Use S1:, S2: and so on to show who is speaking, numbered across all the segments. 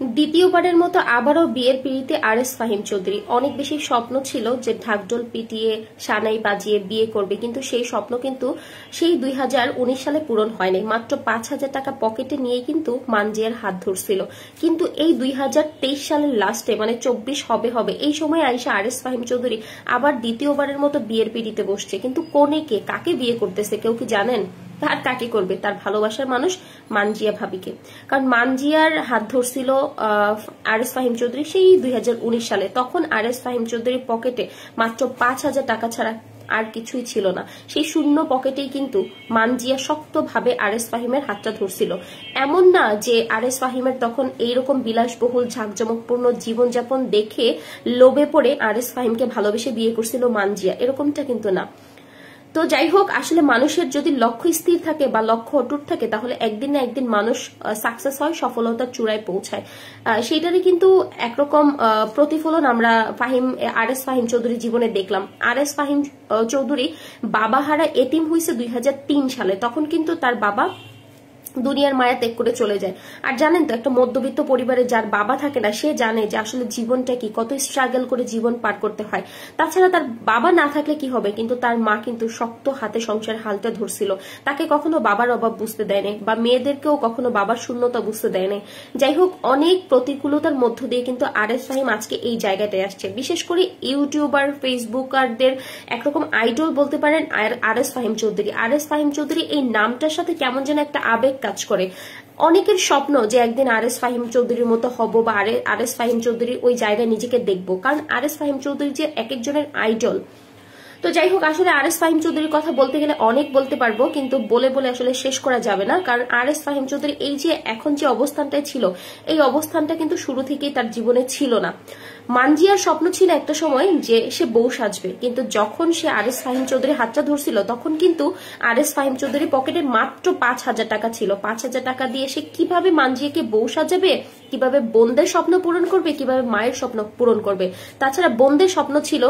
S1: দ্বিতীয়বারের মতো আবারও বিয়ের পিড়িতে আর এস ফাহিম চৌধুরী। অনেক বেশি স্বপ্ন ছিল যে ঢাকঢোল পিটিয়ে, সানাই বাজিয়ে বিয়ে করবে, কিন্তু সেই স্বপ্ন কিন্তু সেই দুই হাজার উনিশ সালে পূরণ হয়নি। মাত্র পাঁচ হাজার টাকা পকেটে নিয়ে কিন্তু মানজিয়ার হাত ধরছিল। কিন্তু এই দুই হাজার তেইশ সালের লাস্টে মানে চব্বিশ হবে হবে, এই সময় আইসা আর এস ফাহিম চৌধুরী আবার দ্বিতীয়বারের মতো বিয়ের পিড়িতে বসছে। কিন্তু কোনে কে, কাকে বিয়ে করতেছে, কেউ কি জানেন? তার কাকে করবে? তার ভালোবাসার মানুষ মানজিয়া ভাবিকে। কারণ মানজিয়ার হাত ধরছিল আর এস ফাহিম চৌধুরী সেই দুই হাজার উনিশ সালে। তখন আর এস ফাহিম চৌধুরীর পকেটে মাত্র পাঁচ হাজার টাকা ছাড়া আর কিছুই ছিল না। সেই শূন্য পকেটেই কিন্তু মানজিয়া শক্তভাবে আর এস ফাহিমের হাতটা ধরছিল। এমন না যে আর এস ফাহিমের তখন এইরকম বিলাসবহুল, ঝাঁকজমকপূর্ণ জীবনযাপন দেখে লোভে পড়ে আর এস ফাহিমকে ভালোবেসে বিয়ে করছিল মানজিয়া। এরকমটা কিন্তু না। তো যাই হোক, আসলে মানুষের যদি লক্ষ্য স্থির থাকে বা লক্ষ্য অটুট থাকে, তাহলে একদিন না একদিন মানুষ সাকসেস হয়, সফলতার চূড়ায় পৌঁছায়। সেইটারই কিন্তু একরকম প্রতিফলন আমরা ফাহিম আর এস ফাহিম চৌধুরী জীবনে দেখলাম। আর এস ফাহিম চৌধুরী বাবাহারা এতিম হয়েছে দুই সালে। তখন কিন্তু তার বাবা দুনিয়ার মায়া ত্যাগ করে চলে যায়। আর জানেন তো, একটা মধ্যবিত্ত পরিবারে যার বাবা থাকে না, সে জানে যে আসলে জীবনটা কি, কত স্ট্রাগল করে জীবন পার করতে হয়। তাছাড়া তার বাবা না থাকলে কি হবে? কিন্তু তার মা কিন্তু শক্ত হাতে সংসার হালটা ধরছিল। তাকে কখনো বাবার অভাব বুঝতে দেয়নি বা মেয়েদেরকেও কখনো বাবার শূন্যতা বুঝতে দেয়নি যাই হোক, অনেক প্রতিকূলতার মধ্য দিয়ে কিন্তু আর এস ফাহিম আজকে এই জায়গাটায় আসছে। বিশেষ করে ইউটিউবার, ফেসবুকারদের একরকম আইডল বলতে পারেন R S Fahim Chowdhury. R S Fahim Chowdhury এই নামটার সাথে কেমন যেন একটা আবেগ কাজ করে। অনেকের স্বপ্ন যে একদিন আর এস ফাহিম চৌধুরীর মতো হব বা আর এস ফাহিম চৌধুরী ওই জায়গায় নিজেকে দেখব। কারণ আর এস ফাহিম চৌধুরী যে এক একজনের আইডল। তো যাই হোক, আসলে আর এস ফাহিম চৌধুরীর কথা বলতে গেলে অনেক বলতে পারব, কিন্তু বলে বলে আসলে শেষ করা যাবে না। কারণ আর এস ফাহিম চৌধুরী এই যে এখন যে অবস্থানটায় ছিল, এই অবস্থানটা কিন্তু শুরু থেকেই তার জীবনে ছিল না। মানজিয়ার স্বপ্ন ছিল একটা সময় যে সে বউ সাজবে। কিন্তু যখন সে আর এস ফাহিম চৌধুরী হাতটা ধরছিল, তখন কিন্তু আর এস ফাহিম চৌধুরী পকেটে মাত্র পাঁচ হাজার টাকা ছিল। পাঁচ হাজার টাকা দিয়ে সে কীভাবে মানজিয়াকে বউ সাজাবে, কীভাবে বোনদের স্বপ্ন পূরণ করবে, কীভাবে মায়ের স্বপ্ন পূরণ করবে। তাছাড়া বোনদের স্বপ্ন ছিল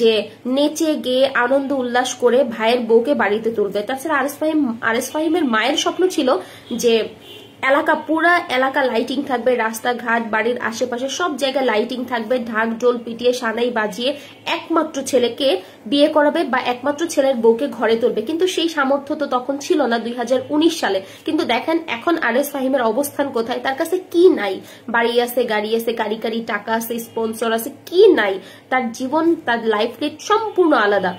S1: যে নেচে, গেয়ে আনন্দ উল্লাস করে ভাইয়ের বউকে বাড়িতে তুলবে। তাছাড়া R S Fahim R S ফাহিমের মায়ের স্বপ্ন ছিল যে এলাকা পুরা, এলাকা লাইটিং থাকবে, রাস্তাঘাট, বাড়ির আশেপাশে সব জায়গায় লাইটিং থাকবে, ঢাক, ঢোল পিটিয়ে, সানাই বাজিয়ে একমাত্র ছেলেকে বিয়ে করাবে বা একমাত্র ছেলের বউকে ঘরে তুলবে। কিন্তু সেই সামর্থ্য তো তখন ছিল না দুই হাজার উনিশ সালে। কিন্তু দেখেন, এখন আর এস ফাহিমের অবস্থান কোথায়? তার কাছে কি নাই? বাড়ি আছে, গাড়ি আছে, কারি কারি, টাকা আছে স্পন্সর আছে, কি নাই? তার জীবন, তার লাইফ রেট সম্পূর্ণ আলাদা।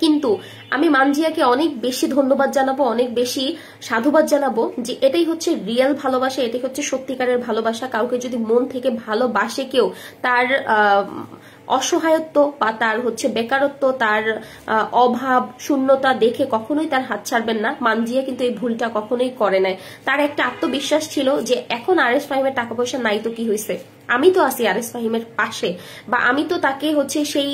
S1: কিন্তু আমি মানজিয়াকে অনেক বেশি ধন্যবাদ জানাব, অনেক বেশি সাধুবাদ জানাব যে এটাই হচ্ছে রিয়েল ভালোবাসা, এটাই হচ্ছে সত্যিকারের ভালোবাসা। কাউকে যদি মন থেকে ভালোবাসে কেউ, তার অসহায়ত্ব বা তার হচ্ছে বেকারত্ব, তার অভাব, শূন্যতা দেখে কখনোই তার হাত ছাড়বেন না। মানজিয়া কিন্তু এই ভুলটা কখনোই করে নাই। তার একটা আত্মবিশ্বাস ছিল যে এখন আর এস ফাহিমের টাকা পয়সা নাই তো কি হয়েছে আমি তো আছি আর এস ফাহিমের পাশে বা আমি তো তাকে হচ্ছে সেই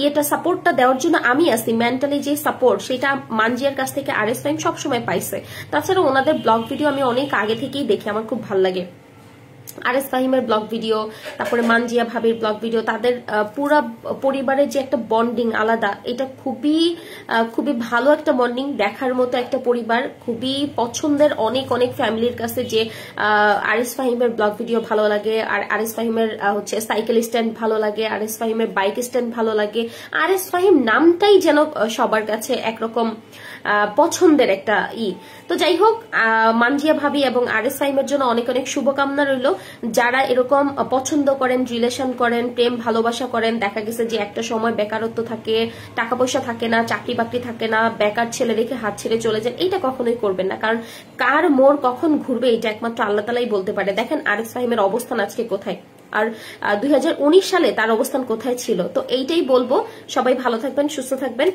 S1: ইয়েটা, সাপোর্টটা দেওয়ার জন্য আমি আছি। মেন্টালি যে সাপোর্ট, সেটা মানজিয়ার কাছ থেকে আর এস ফাহিম সবসময় পাইছে। তাছাড়া ওনাদের ব্লগ ভিডিও আমি অনেক আগে থেকেই দেখি, আমার খুব ভালো লাগে। আর এস ফাহিমের ব্লগ ভিডিও, তারপরে মানজিয়া ভাবির ব্লগ ভিডিও, তাদের পুরা পরিবারের যে একটা বন্ডিং আলাদা, এটা খুবই খুবই ভালো একটা বন্ডিং দেখার মতো একটা পরিবার, খুবই পছন্দের অনেক অনেক ফ্যামিলির কাছে যে আর এস ফাহিমের ব্লগ ভিডিও ভালো লাগে, আর আর এস ফাহিমের হচ্ছে সাইকেল স্ট্যান্ড ভালো লাগে আর এস ফাহিমের বাইক স্ট্যান্ড ভালো লাগে। আর এস ফাহিম নামটাই যেন সবার কাছে একরকম পছন্দের একটা ই। তো যাই হোক মানজিয়া ভাবি এবং আর এস ফাহিমের জন্য অনেক অনেক শুভকামনা রইল। যারা এরকম পছন্দ করেন রিলেশন করেন, প্রেম, ভালোবাসা করেন, দেখা গেছে যে একটা সময় বেকারত্ব থাকে টাকা পয়সা থাকে না চাকরি বাকরি থাকে না, বেকার ছেলে রেখে হাত ছেড়ে চলে যান, এইটা কখনোই করবেন না। কারণ কার মোড় কখন ঘুরবে এটা একমাত্র আল্লাহ তালাই বলতে পারে। দেখেন আর এস ফাহিমের অবস্থান আজকে কোথায়? আর দুই হাজার উনিশ সালে তার অবস্থান কোথায় ছিল? তো এইটাই বলব। সবাই ভালো থাকবেন, সুস্থ থাকবেন।